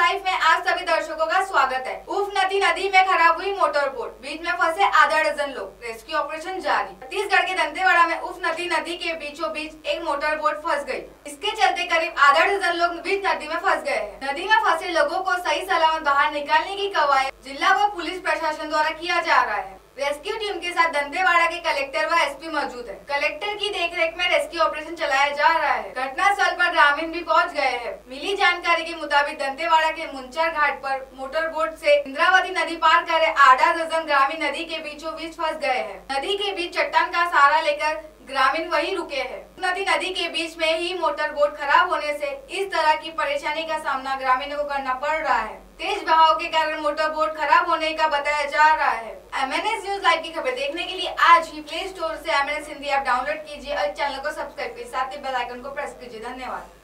आप सभी दर्शकों का स्वागत है। उफ नदी नदी में खराब हुई मोटर बोट। बीच में फंसे आधा डजन लोग। रेस्क्यू ऑपरेशन जारी। छत्तीसगढ़ के दंतेवाड़ा में उफ नदी नदी के बीचों बीच एक मोटर बोट फंस गई। इसके चलते करीब आधा डजन लोग बीच नदी में फंस गए हैं। नदी में फंसे लोगों को सही सलामत बाहर निकालने की कवायद जिला व पुलिस प्रशासन द्वारा किया जा रहा है। रेस्क्यू टीम के साथ दंतेवाड़ा के कलेक्टर व एसपी मौजूद है। कलेक्टर की देखरेख में रेस्क्यू ऑपरेशन चलाया जा रहा है। घटना स्थल पर ग्रामीण भी पहुँच गए हैं। मिली जानकारी के मुताबिक दंतेवाड़ा के मुंचर घाट पर मोटर बोट से इंद्रावती नदी पार कर आधा दर्जन ग्रामीण नदी के बीचों बीच फंस गए हैं। नदी के बीच चट्टान का सहारा लेकर ग्रामीण वही रुके हैं। नदी नदी के बीच में ही मोटर बोट खराब होने से इस तरह की परेशानी का सामना ग्रामीणों को करना पड़ रहा है। तेज के कारण मोटर बोर्ड खराब होने का बताया जा रहा है। M N S news live की खबर देखने के लिए आज ही प्ले स्टोर से M N S Hindi app download कीजिए और चैनल को सब्सक्राइब कीजिए। साथ ही बेल आइकन को प्रेस कीजिए। धन्यवाद।